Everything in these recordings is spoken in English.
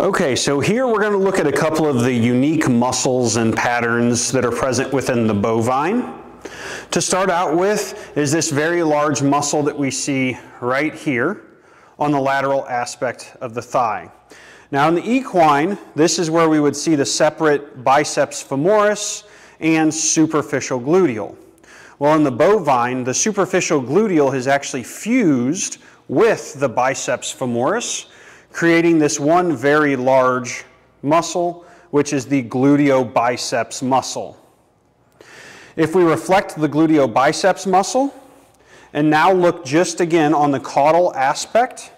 Okay, so here we're going to look at a couple of the unique muscles and patterns that are present within the bovine. To start out with is this very large muscle that we see right here on the lateral aspect of the thigh. Now in the equine, this is where we would see the separate biceps femoris and superficial gluteal. Well, in the bovine, the superficial gluteal has actually fused with the biceps femoris, creating this one very large muscle, which is the gluteobiceps muscle. If we reflect the gluteobiceps muscle, and now look just again on the caudal aspect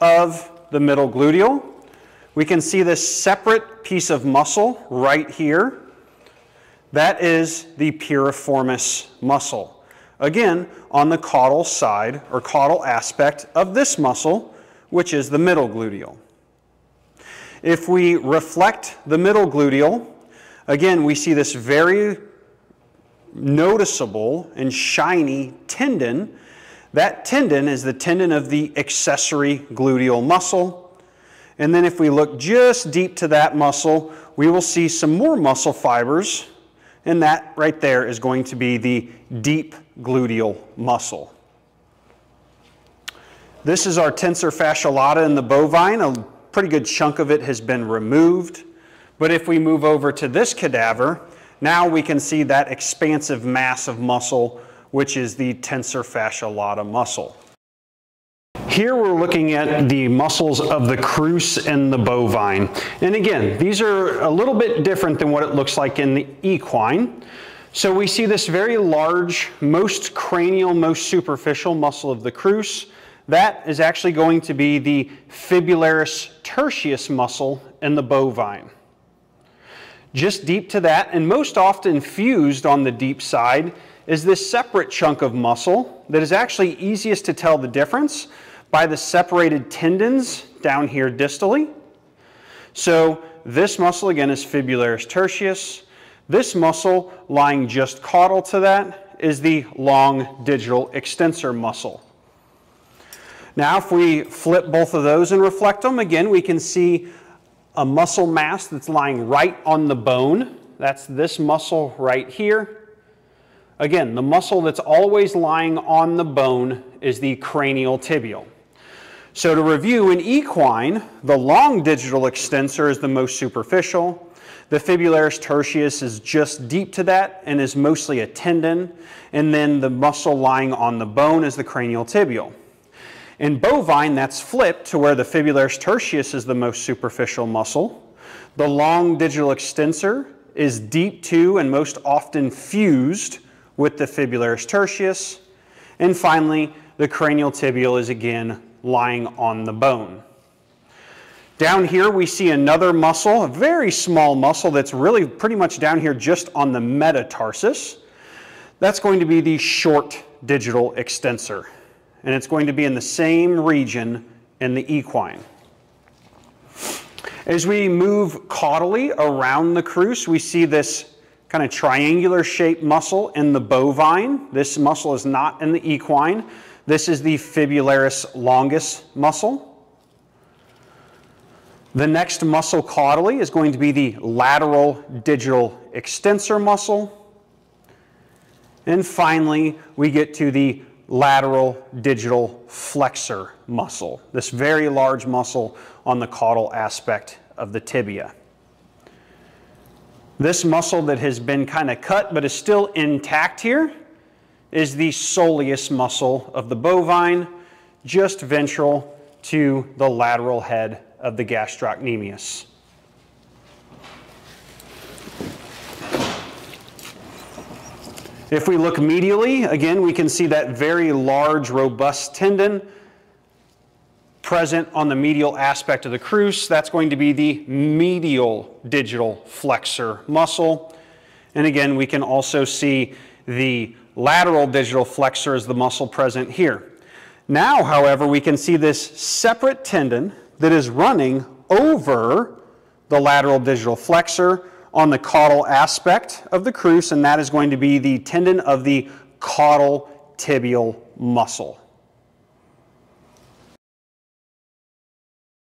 of the middle gluteal, we can see this separate piece of muscle right here. That is the piriformis muscle. Again, on the caudal side or caudal aspect of this muscle, which is the middle gluteal. If we reflect the middle gluteal, again, we see this very noticeable and shiny tendon. That tendon is the tendon of the accessory gluteal muscle. And then if we look just deep to that muscle, we will see some more muscle fibers, and that right there is going to be the deep gluteal muscle. This is our tensor fascia lata in the bovine. A pretty good chunk of it has been removed. But if we move over to this cadaver, now we can see that expansive mass of muscle, which is the tensor fascia lata muscle. Here we're looking at the muscles of the crus and the bovine. And again, these are a little bit different than what it looks like in the equine. So we see this very large, most cranial, most superficial muscle of the crus, that is actually going to be the fibularis tertius muscle in the bovine. Just deep to that, and most often fused on the deep side, is this separate chunk of muscle that is actually easiest to tell the difference by the separated tendons down here distally. So this muscle again is fibularis tertius. This muscle lying just caudal to that is the long digital extensor muscle. Now if we flip both of those and reflect them, again we can see a muscle mass that's lying right on the bone. That's this muscle right here. Again, the muscle that's always lying on the bone is the cranial tibial. So to review, in equine, the long digital extensor is the most superficial. The fibularis tertius is just deep to that and is mostly a tendon. And then the muscle lying on the bone is the cranial tibial. In bovine, that's flipped to where the fibularis tertius is the most superficial muscle. The long digital extensor is deep to and most often fused with the fibularis tertius. And finally, the cranial tibial is again lying on the bone. Down here we see another muscle, a very small muscle that's really pretty much down here just on the metatarsus. That's going to be the short digital extensor and it's going to be in the same region in the equine. As we move caudally around the crus, we see this kind of triangular shaped muscle in the bovine. This muscle is not in the equine. This is the fibularis longus muscle. The next muscle caudally is going to be the lateral digital extensor muscle. And finally, we get to the lateral digital flexor muscle, this very large muscle on the caudal aspect of the tibia. This muscle that has been kind of cut but is still intact here is the soleus muscle of the bovine, just ventral to the lateral head of the gastrocnemius. If we look medially, again, we can see that very large, robust tendon present on the medial aspect of the crus. That's going to be the medial digital flexor muscle. And again, we can also see the lateral digital flexor as the muscle present here. Now, however, we can see this separate tendon that is running over the lateral digital flexor on the caudal aspect of the crus, and that is going to be the tendon of the caudal tibial muscle.